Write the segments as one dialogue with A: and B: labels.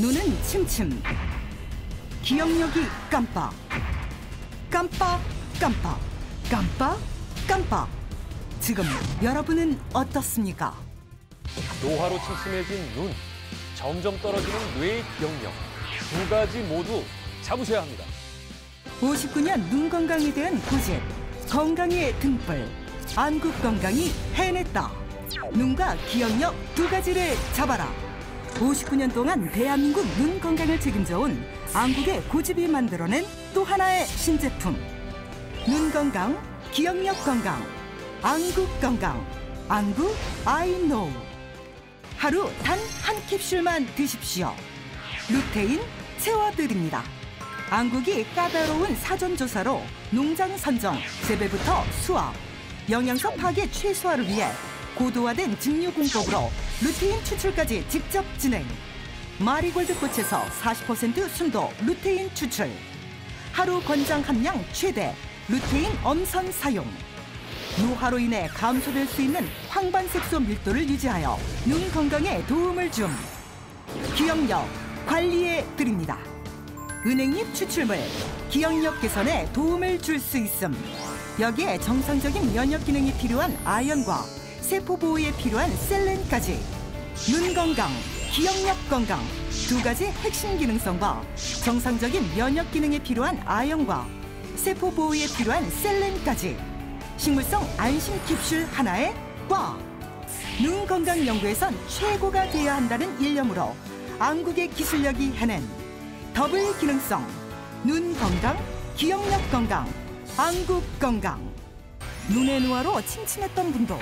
A: 눈은 침침. 기억력이 깜빡. 깜빡, 깜빡. 깜빡, 깜빡. 지금 여러분은 어떻습니까?
B: 노화로 침침해진 눈, 점점 떨어지는 뇌의 기억력 두 가지 모두 잡으셔야 합니다.
A: 59년 눈 건강에 대한 고집, 건강의 등불, 안국 건강이 해냈다. 눈과 기억력 두 가지를 잡아라. 59년 동안 대한민국 눈 건강을 책임져온 안국의 고집이 만들어낸 또 하나의 신제품. 눈 건강, 기억력 건강, 안국 건강, 안국 아이노우. 하루 단 한 캡슐만 드십시오. 루테인 채워드립니다. 안국이 까다로운 사전조사로 농장 선정, 재배부터 수확, 영양소 파괴 최소화를 위해 고도화된 증류 공법으로 루테인 추출까지 직접 진행. 마리골드 꽃에서 40% 순도 루테인 추출. 하루 권장 함량 최대 루테인 엄선 사용. 노화로 인해 감소될 수 있는 황반색소 밀도를 유지하여 눈 건강에 도움을 줌. 기억력 관리해 드립니다. 은행잎 추출물 기억력 개선에 도움을 줄 수 있음. 여기에 정상적인 면역 기능이 필요한 아연과 세포 보호에 필요한 셀렌까지 눈 건강, 기억력 건강 두 가지 핵심 기능성과 정상적인 면역 기능에 필요한 아연과 세포 보호에 필요한 셀렌까지 식물성 안심 캡슐 하나에 꽉! 눈 건강 연구에선 최고가 되어야 한다는 일념으로 안국의 기술력이 해낸 더블 기능성 눈 건강, 기억력 건강, 안국 건강. 눈의 노화로 침침했던 분도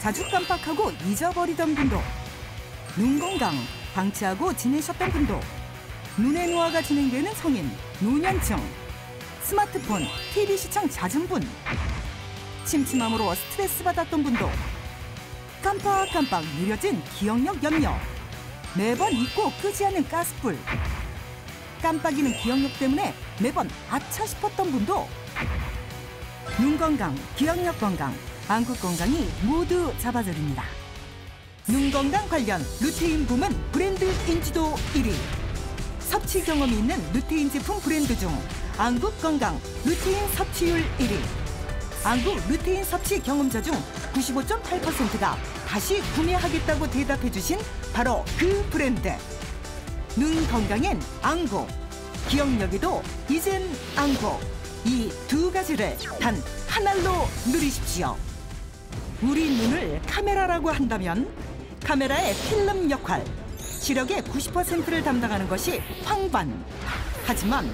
A: 자주 깜빡하고 잊어버리던 분도 눈 건강 방치하고 지내셨던 분도 눈의 노화가 진행되는 성인, 노년층 스마트폰, TV 시청 잦은 분 침침함으로 스트레스 받았던 분도 깜빡깜빡 느려진 기억력 염려 매번 잊고 끄지 않는 가스불 깜빡이는 기억력 때문에 매번 아차 싶었던 분도 눈 건강, 기억력 건강, 안구 건강이 모두 잡아드립니다. 눈 건강 관련 루테인 부문 브랜드 인지도 1위. 섭취 경험이 있는 루테인 제품 브랜드 중 안국 건강 루테인 섭취율 1위. 안국 루테인 섭취 경험자 중 95.8%가 다시 구매하겠다고 대답해 주신 바로 그 브랜드. 눈 건강엔 안고 기억력에도 이젠 안고 이 두 가지를 단한 알로 누리십시오 우리 눈을 카메라라고 한다면 카메라의 필름 역할 시력의 90%를 담당하는 것이 황반 하지만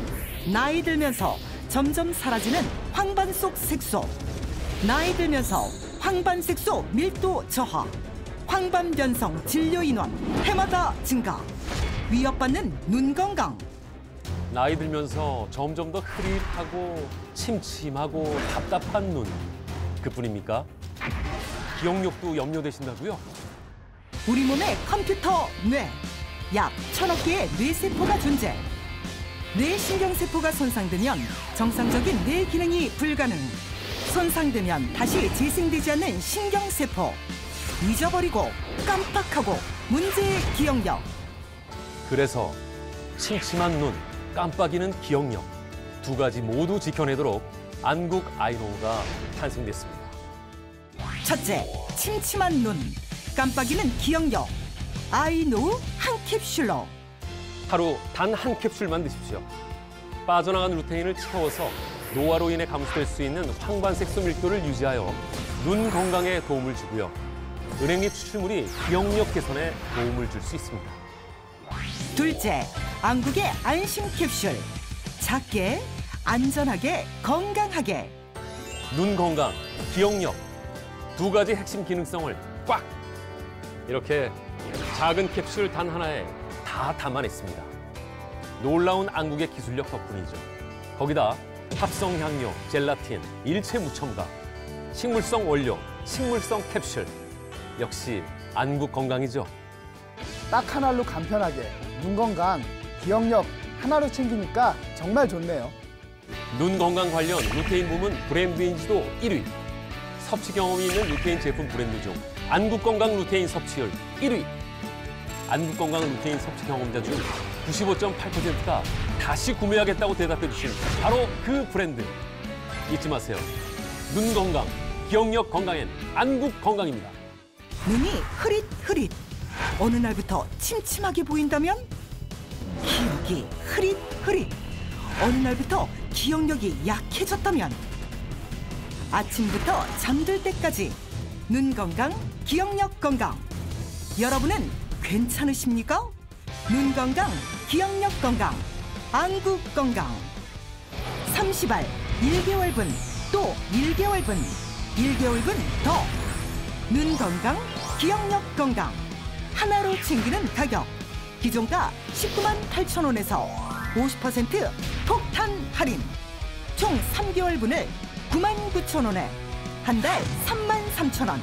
A: 나이 들면서 점점 사라지는 황반 속 색소 나이 들면서 황반 색소 밀도 저하 황반 변성 진료 인원 해마다 증가 위협받는 눈 건강
B: 나이 들면서 점점 더 흐릿하고 침침하고 답답한 눈. 그뿐입니까? 기억력도 염려되신다고요?
A: 우리 몸의 컴퓨터 뇌 약 천억 개의 뇌세포가 존재. 뇌신경세포가 손상되면 정상적인 뇌 기능이 불가능. 손상되면 다시 재생되지 않는 신경세포. 잊어버리고 깜빡하고 문제의 기억력.
B: 그래서 침침한 눈, 깜빡이는 기억력. 두 가지 모두 지켜내도록 안국 아이노우가 탄생됐습니다.
A: 첫째, 침침한 눈, 깜빡이는 기억력. 아이노우 한 캡슐로.
B: 하루 단 한 캡슐만 드십시오. 빠져나간 루테인을 채워서 노화로 인해 감소될 수 있는 황반색소 밀도를 유지하여 눈 건강에 도움을 주고요. 은행잎 추출물이 기억력 개선에 도움을 줄 수 있습니다.
A: 둘째, 안국의 안심 캡슐. 작게, 안전하게, 건강하게.
B: 눈 건강, 기억력 두 가지 핵심 기능성을 꽉 이렇게 작은 캡슐 단 하나에 다 담아냈습니다. 놀라운 안국의 기술력 덕분이죠. 거기다 합성 향료, 젤라틴, 일체 무첨가, 식물성 원료, 식물성 캡슐 역시 안국 건강이죠.
C: 딱 하나로 간편하게 눈 건강, 기억력 하나로 챙기니까 정말 좋네요.
B: 눈 건강 관련 루테인 부문 브랜드 인지도 1위. 섭취 경험이 있는 루테인 제품 브랜드 중 안국 건강 루테인 섭취율 1위. 안국건강 루테인 섭취 경험자 중 95.8%가 다시 구매하겠다고 대답해 주신 바로 그 브랜드. 잊지 마세요. 눈 건강, 기억력 건강엔 안국 건강입니다.
A: 눈이 흐릿흐릿. 어느 날부터 침침하게 보인다면 기억이 흐릿흐릿. 어느 날부터 기억력이 약해졌다면 아침부터 잠들 때까지 눈 건강, 기억력 건강. 여러분은 괜찮으십니까? 눈 건강, 기억력 건강, 안구 건강. 30알 1개월분 또 1개월분 1개월분 더. 눈 건강, 기억력 건강. 하나로 챙기는 가격. 기존가 19만 8천 원에서 50% 폭탄 할인. 총 3개월분을 9만 9천 원에 한 달 3만 3천 원.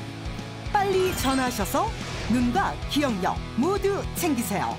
A: 빨리 전화하셔서 눈과 기억력 모두 챙기세요.